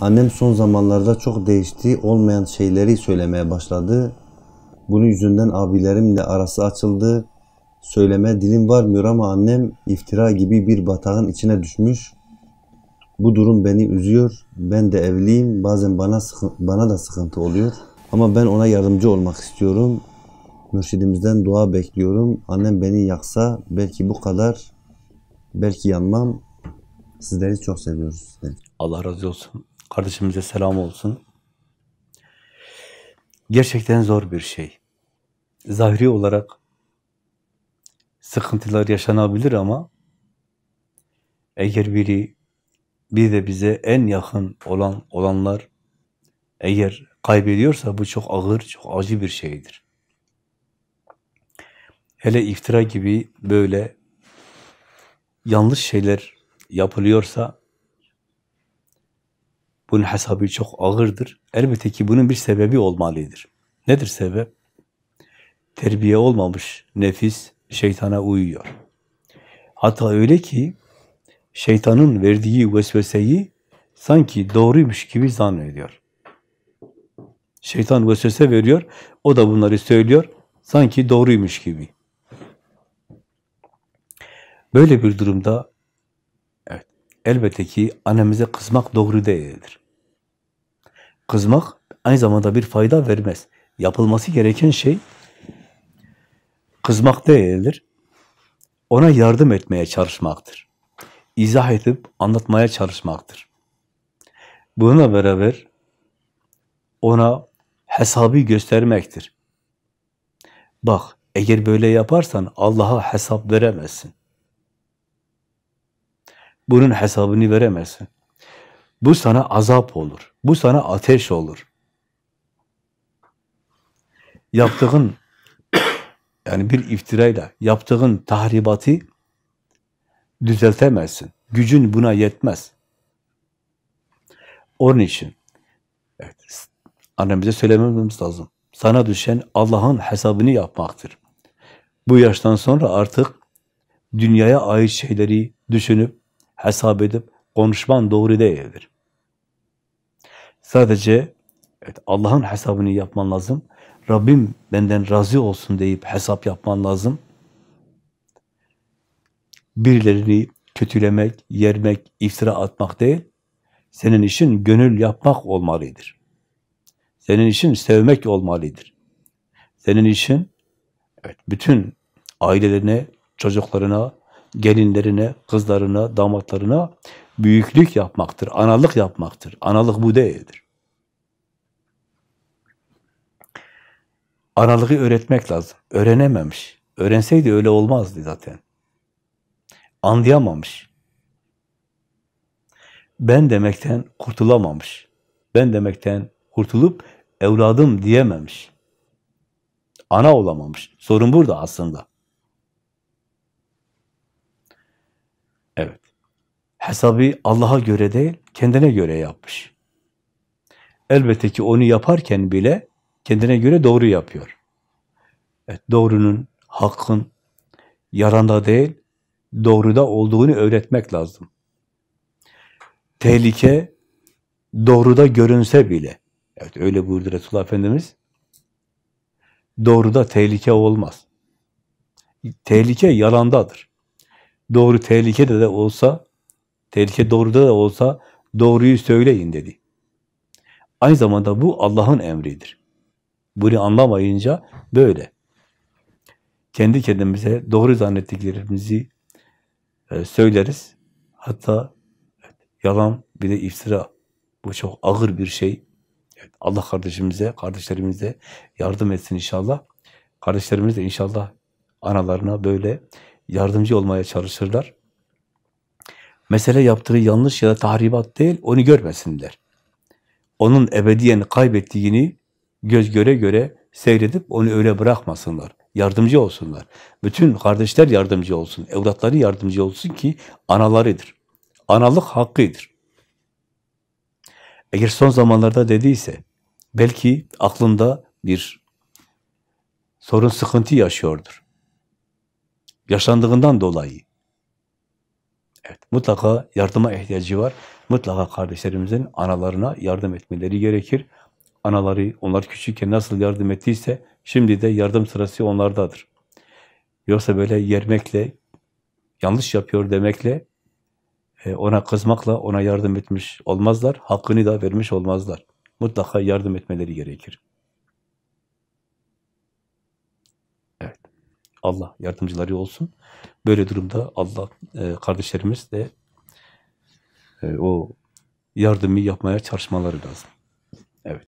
Annem son zamanlarda çok değişti, olmayan şeyleri söylemeye başladı. Bunun yüzünden abilerimle arası açıldı. Söyleme dilim varmıyor ama annem iftira gibi bir batağın içine düşmüş. Bu durum beni üzüyor. Ben de evliyim. Bazen bana sıkı- bana da sıkıntı oluyor. Ama ben ona yardımcı olmak istiyorum. Mürşidimizden dua bekliyorum. Annem beni yaksa belki bu kadar. Belki yanmam. Sizleri çok seviyoruz. Allah razı olsun. Kardeşimize selam olsun. Gerçekten zor bir şey. Zahiri olarak sıkıntılar yaşanabilir ama eğer biri bir de bize en yakın olan olanlar eğer kaybediyorsa bu çok ağır, çok acı bir şeydir. Hele iftira gibi böyle yanlış şeyler yapılıyorsa bunun hesabı çok ağırdır. Elbette ki bunun bir sebebi olmalıdır. Nedir sebep? Terbiye olmamış nefis şeytana uyuyor. Hatta öyle ki şeytanın verdiği vesveseyi sanki doğruymuş gibi zannediyor. Şeytan vesvese veriyor, o da bunları söylüyor, sanki doğruymuş gibi. Böyle bir durumda evet, elbette ki annemize kızmak doğru değildir. Kızmak aynı zamanda bir fayda vermez. Yapılması gereken şey kızmak değildir. Ona yardım etmeye çalışmaktır. İzah edip anlatmaya çalışmaktır. Bununla beraber ona hesabı göstermektir. Bak, eğer böyle yaparsan Allah'a hesap veremezsin. Bunun hesabını veremezsin. Bu sana azap olur. Bu sana ateş olur. Yaptığın yani bir iftirayla yaptığın tahribatı düzeltemezsin. Gücün buna yetmez. Onun için evet, annemize söylememiz lazım. Sana düşen Allah'ın hesabını yapmaktır. Bu yaştan sonra artık dünyaya ait şeyleri düşünüp, hesap edip konuşman doğru değildir. Sadece evet, Allah'ın hesabını yapman lazım. Rabbim benden razı olsun deyip hesap yapman lazım. Birilerini kötülemek, yermek, iftira atmak değil, senin işin gönül yapmak olmalıdır. Senin işin sevmek olmalıdır. Senin işin evet, bütün ailelerine, çocuklarına, gelinlerine, kızlarına, damatlarına büyüklük yapmaktır, analık yapmaktır. Analık bu değildir. Analığı öğretmek lazım. Öğrenememiş. Öğrenseydi öyle olmazdı zaten. Anlayamamış. Ben demekten kurtulamamış. Ben demekten kurtulup evladım diyememiş. Ana olamamış. Sorun burada aslında. Evet. Hesabı Allah'a göre değil, kendine göre yapmış. Elbette ki onu yaparken bile kendine göre doğru yapıyor. Evet, doğrunun, hakkın yaranda değil, doğruda olduğunu öğretmek lazım. Tehlike doğruda görünse bile, evet öyle buyurdu Resulullah Efendimiz, doğruda tehlike olmaz. Tehlike yalandadır. Doğru tehlikede de olsa, tehlike doğruda da olsa doğruyu söyleyin dedi. Aynı zamanda bu Allah'ın emridir. Bunu anlamayınca böyle. Kendi kendimize doğru zannettiklerimizi e, söyleriz. Hatta yalan bir de iftira. Bu çok ağır bir şey. Allah kardeşimize, kardeşlerimize yardım etsin inşallah. Kardeşlerimiz de inşallah analarına böyle yardımcı olmaya çalışırlar. Mesele yaptığı yanlış ya da tahribat değil, onu görmesinler. Onun ebediyen kaybettiğini göz göre göre seyredip onu öyle bırakmasınlar. Yardımcı olsunlar. Bütün kardeşler yardımcı olsun. Evlatları yardımcı olsun ki analarıdır. Analık hakkıdır. Eğer son zamanlarda dediyse belki aklında bir sorun, sıkıntı yaşıyordur. Yaşandığından dolayı. Evet, mutlaka yardıma ihtiyacı var. mutlaka kardeşlerimizin analarına yardım etmeleri gerekir. Anaları onlar küçükken nasıl yardım ettiyse şimdi de yardım sırası onlardadır. Yoksa böyle yermekle, yanlış yapıyor demekle, e, ona kızmakla ona yardım etmiş olmazlar. Hakkını da vermiş olmazlar. Mutlaka yardım etmeleri gerekir. Evet. Allah yardımcıları olsun. Böyle durumda Allah e, kardeşlerimiz de e, o yardımı yapmaya çalışmaları lazım. Evet.